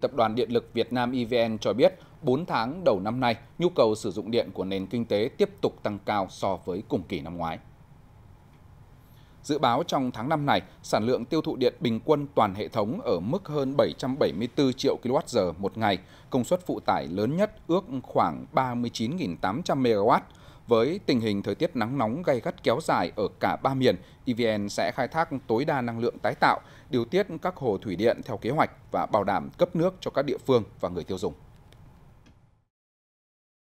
Tập đoàn Điện lực Việt Nam EVN cho biết, 4 tháng đầu năm nay, nhu cầu sử dụng điện của nền kinh tế tiếp tục tăng cao so với cùng kỳ năm ngoái. Dự báo trong tháng năm này, sản lượng tiêu thụ điện bình quân toàn hệ thống ở mức hơn 774 triệu kWh một ngày, công suất phụ tải lớn nhất ước khoảng 39.800 MW. Với tình hình thời tiết nắng nóng gây gắt kéo dài ở cả ba miền, EVN sẽ khai thác tối đa năng lượng tái tạo, điều tiết các hồ thủy điện theo kế hoạch và bảo đảm cấp nước cho các địa phương và người tiêu dùng.